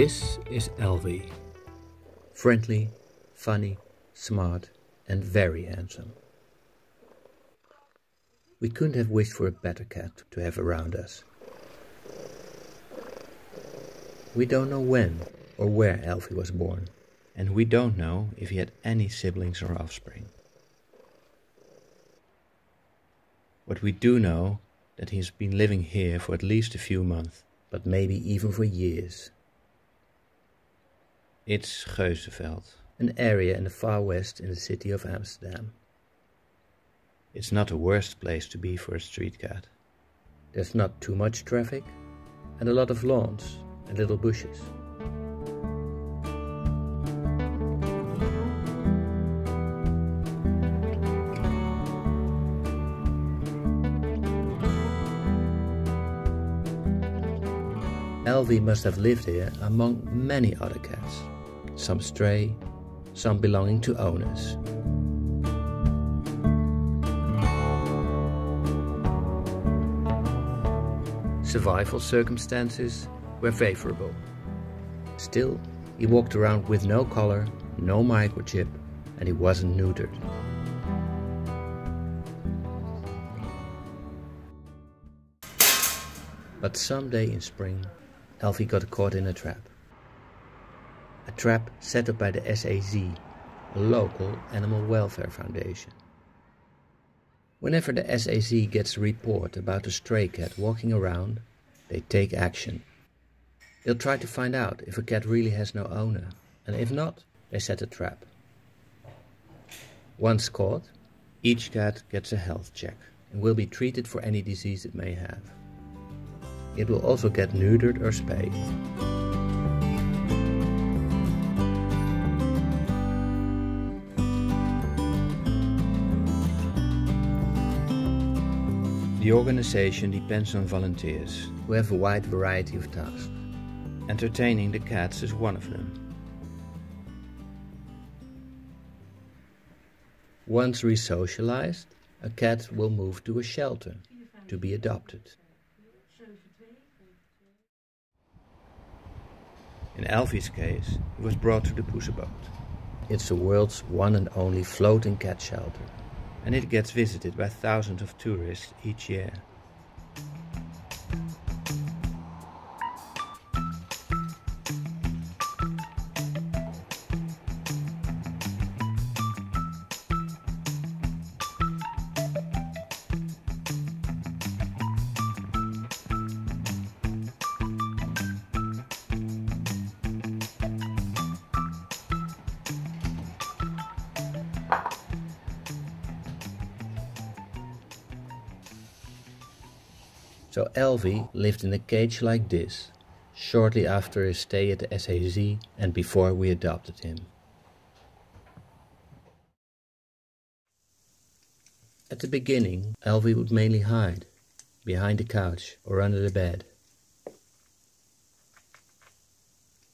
This is Alvi. Friendly, funny, smart, and very handsome. We couldn't have wished for a better cat to have around us. We don't know when or where Alvi was born, and we don't know if he had any siblings or offspring. What we do know that he has been living here for at least a few months, but maybe even for years. It's Geuzenveld, an area in the far west in the city of Amsterdam. It's not the worst place to be for a street cat. There's not too much traffic, and a lot of lawns and little bushes. Alvi must have lived here among many other cats, some stray, some belonging to owners. Survival circumstances were favorable. Still, he walked around with no collar, no microchip, and he wasn't neutered. But someday in spring, Alvi got caught in a trap. A trap set up by the SAZ, a local animal welfare foundation. Whenever the SAZ gets a report about a stray cat walking around, they take action. They'll try to find out if a cat really has no owner, and if not, they set a trap. Once caught, each cat gets a health check and will be treated for any disease it may have. It will also get neutered or spayed. The organization depends on volunteers who have a wide variety of tasks. Entertaining the cats is one of them. Once resocialized, a cat will move to a shelter to be adopted. In Alvi's case, he was brought to the Poezenboot. It's the world's one and only floating cat shelter, and it gets visited by thousands of tourists each year. So Alvi lived in a cage like this, shortly after his stay at the SAZ and before we adopted him. At the beginning, Alvi would mainly hide, behind the couch or under the bed.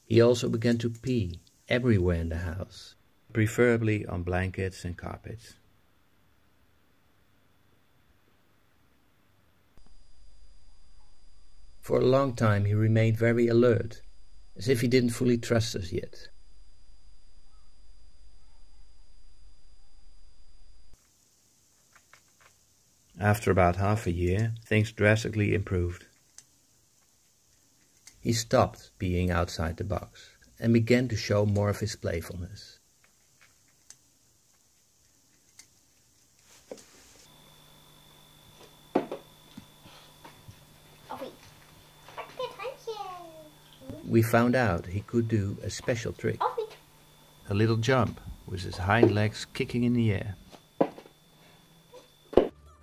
He also began to pee everywhere in the house, preferably on blankets and carpets. For a long time he remained very alert, as if he didn't fully trust us yet. After about half a year, things drastically improved. He stopped being outside the box and began to show more of his playfulness. We found out he could do a special trick. A little jump with his hind legs kicking in the air.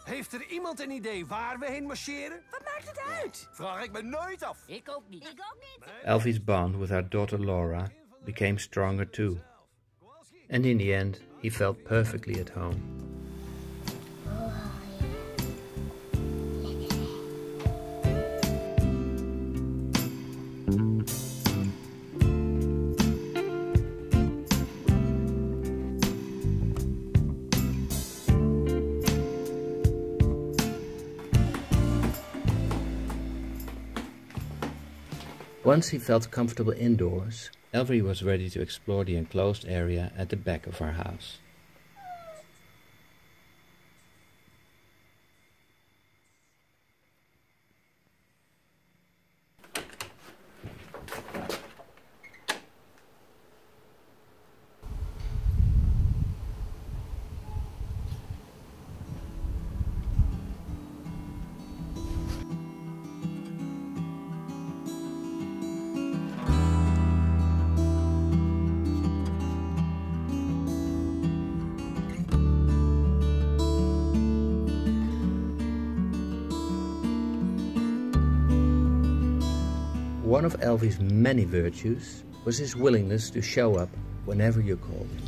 Heeft er iemand een idee waar we heen marcheren? Wat maakt het uit? Vraag ik me nooit af. Ik ook niet. Ik ook niet. Alvi's bond with our daughter Laura became stronger too. And in the end, he felt perfectly at home. Once he felt comfortable indoors, Alvi was ready to explore the enclosed area at the back of our house. One of Alvi's many virtues was his willingness to show up whenever you called him.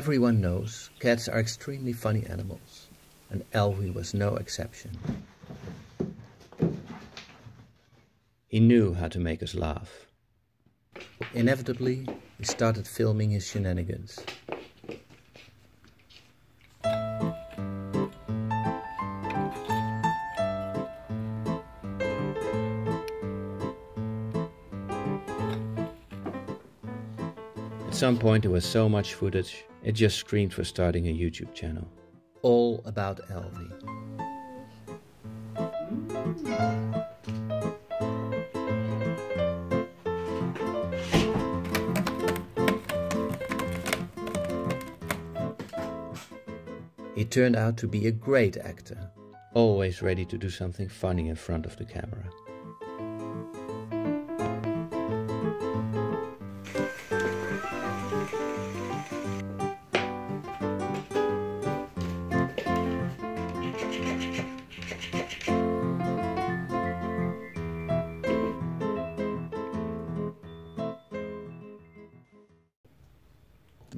Everyone knows cats are extremely funny animals, and Alvi was no exception. He knew how to make us laugh. Inevitably, he started filming his shenanigans. Some point, there was so much footage, it just screamed for starting a YouTube channel. All about Alvi. He turned out to be a great actor, always ready to do something funny in front of the camera.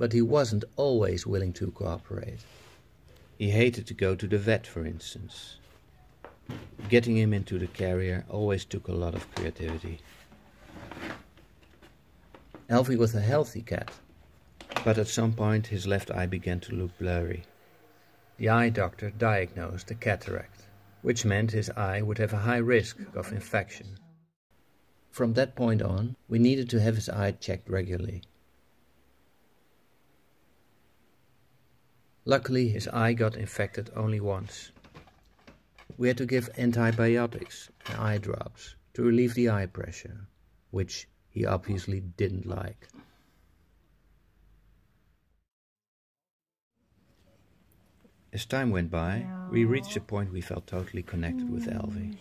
But he wasn't always willing to cooperate. He hated to go to the vet, for instance. Getting him into the carrier always took a lot of creativity. Alvi was a healthy cat, but at some point his left eye began to look blurry. The eye doctor diagnosed a cataract, which meant his eye would have a high risk of infection. From that point on, we needed to have his eye checked regularly. Luckily, his eye got infected only once. We had to give antibiotics and eye drops to relieve the eye pressure, which he obviously didn't like. As time went by, we reached a point we felt totally connected with Alvi.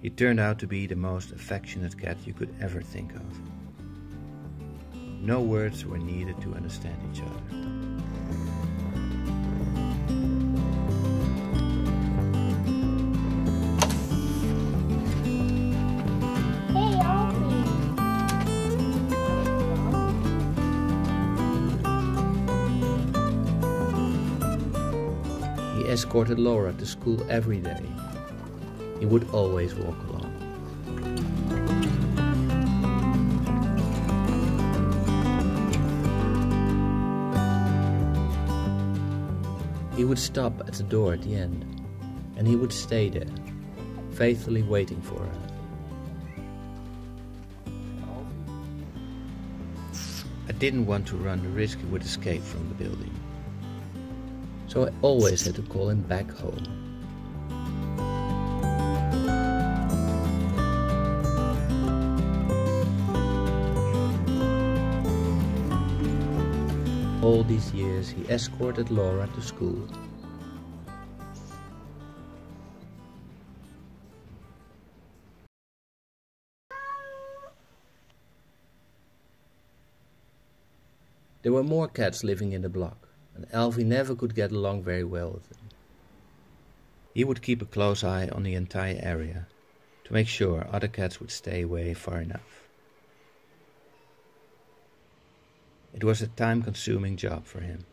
He turned out to be the most affectionate cat you could ever think of. No words were needed to understand each other. He escorted Laura to school every day. He would always walk along. He would stop at the door at the end, and he would stay there, faithfully waiting for her. I didn't want to run the risk he would escape from the building, so I always had to call him back home. These years he escorted Laura to school. There were more cats living in the block, and Alvi never could get along very well with them. He would keep a close eye on the entire area to make sure other cats would stay away far enough. It was a time consuming job for him.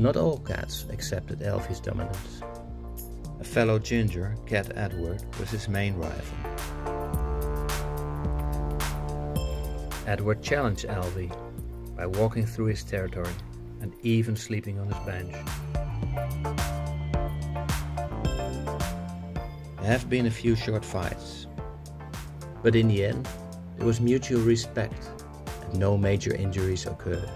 Not all cats accepted Alvi's dominance. A fellow ginger, Cat Edward, was his main rival. Edward challenged Alvi by walking through his territory and even sleeping on his bench. There have been a few short fights, but in the end, there was mutual respect and no major injuries occurred.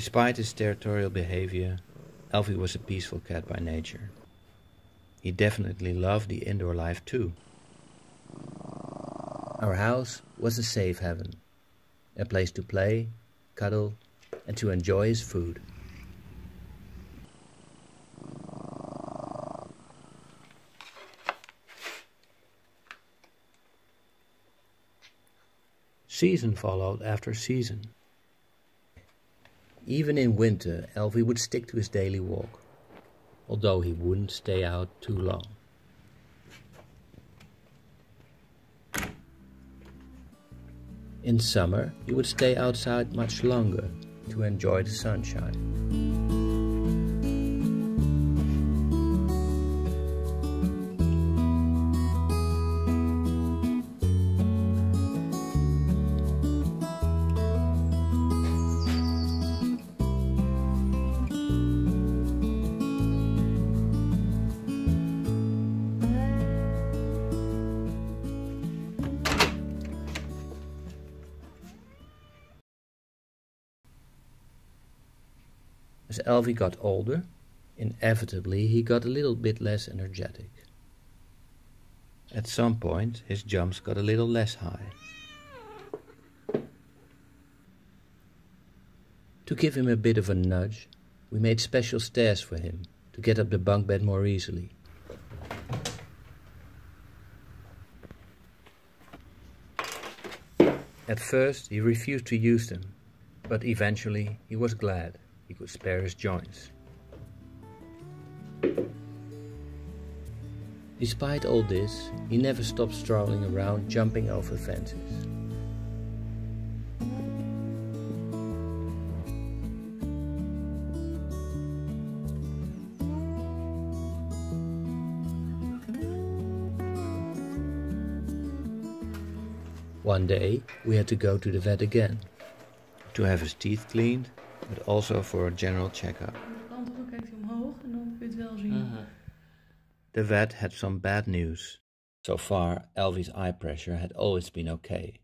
Despite his territorial behavior, Alvi was a peaceful cat by nature. He definitely loved the indoor life too. Our house was a safe haven, a place to play, cuddle, and to enjoy his food. Season followed after season. Even in winter, Alvi would stick to his daily walk, although he wouldn't stay out too long. In summer, he would stay outside much longer to enjoy the sunshine. Alvi got older, inevitably he got a little bit less energetic. At some point, his jumps got a little less high. To give him a bit of a nudge, we made special stairs for him to get up the bunk bed more easily. At first, he refused to use them, but eventually he was glad he could spare his joints. Despite all this, he never stopped strolling around jumping over fences. One day, we had to go to the vet again to have his teeth cleaned but also for a general checkup. The vet had some bad news. So far, Alvi's eye pressure had always been okay,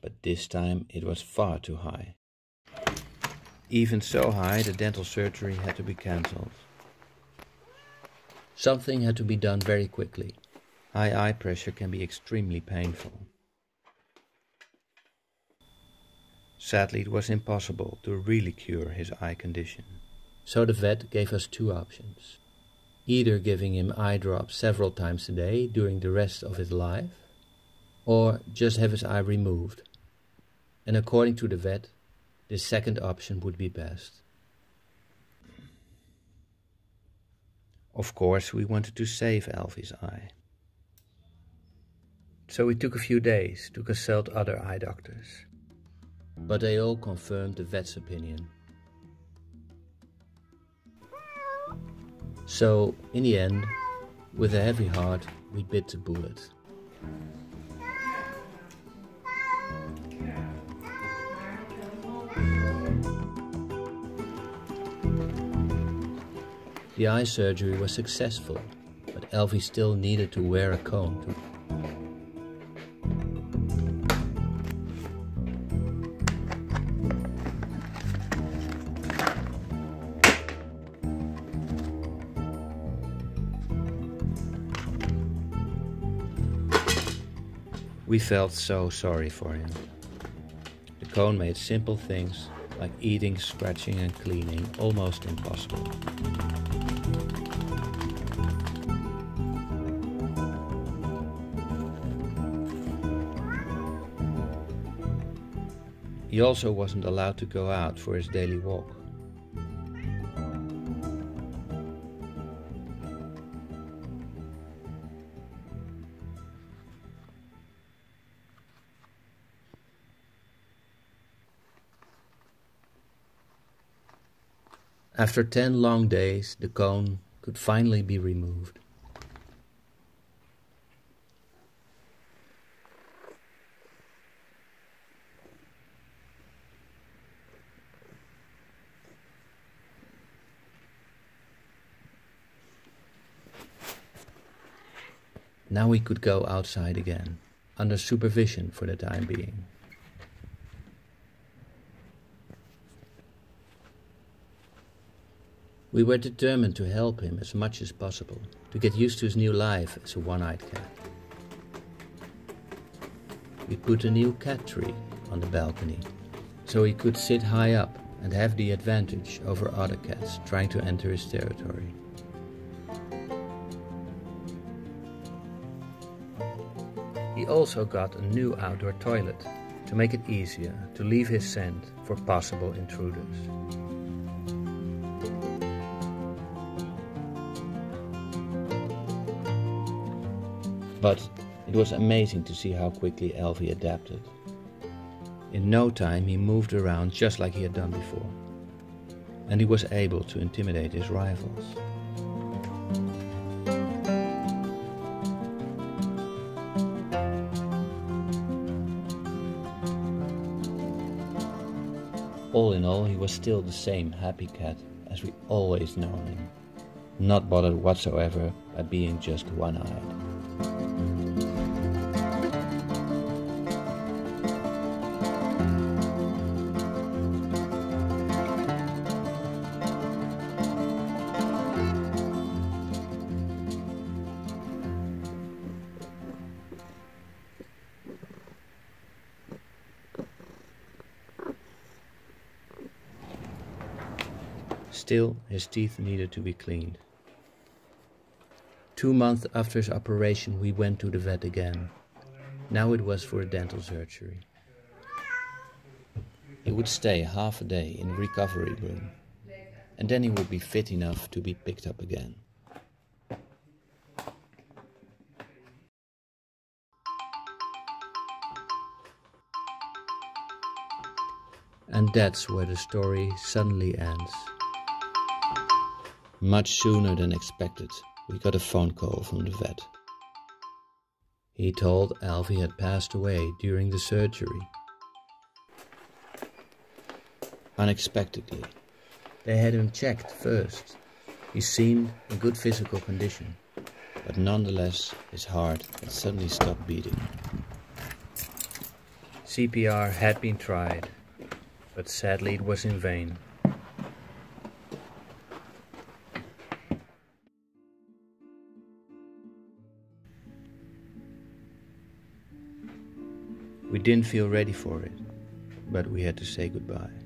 but this time it was far too high. Even so high, the dental surgery had to be cancelled. Something had to be done very quickly. High eye pressure can be extremely painful. Sadly, it was impossible to really cure his eye condition. So the vet gave us two options. Either giving him eye drops several times a day during the rest of his life, or just have his eye removed. And according to the vet, the second option would be best. Of course, we wanted to save Alvi's eye. So we took a few days to consult other eye doctors but they all confirmed the vet's opinion. So, in the end, with a heavy heart, we bit the bullet. The eye surgery was successful, but Alvi still needed to wear a cone. We felt so sorry for him. The cone made simple things like eating, scratching, and cleaning almost impossible. He also wasn't allowed to go out for his daily walk. After ten long days, the cone could finally be removed. Now we could go outside again, under supervision for the time being. We were determined to help him as much as possible, to get used to his new life as a one-eyed cat. We put a new cat tree on the balcony, so he could sit high up and have the advantage over other cats trying to enter his territory. He also got a new outdoor toilet to make it easier to leave his scent for possible intruders. But it was amazing to see how quickly Alvi adapted. In no time, he moved around just like he had done before, and he was able to intimidate his rivals. All in all, he was still the same happy cat as we always known him, not bothered whatsoever by being just one-eyed. Still, his teeth needed to be cleaned. Two months after his operation, we went to the vet again. Now it was for a dental surgery. He would stay half a day in recovery room, and then he would be fit enough to be picked up again. And that's where the story suddenly ends. Much sooner than expected, we got a phone call from the vet. He told Alvi had passed away during the surgery. Unexpectedly, they had him checked first. He seemed in good physical condition, but nonetheless his heart had suddenly stopped beating. CPR had been tried, but sadly it was in vain. Didn't feel ready for it, but we had to say goodbye.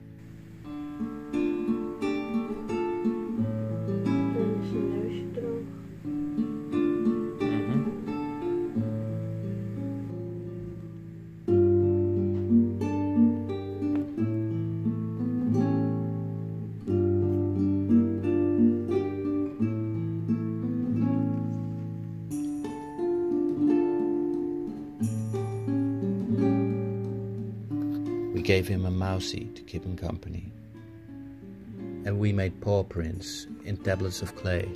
Gave him a mousey to keep him company. And we made paw prints in tablets of clay.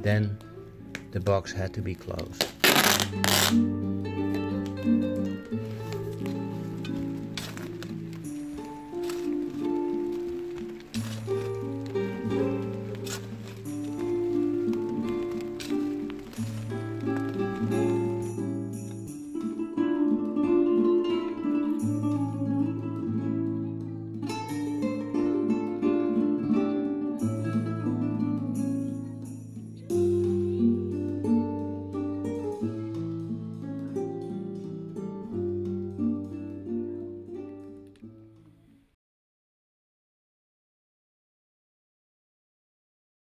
Then the box had to be closed.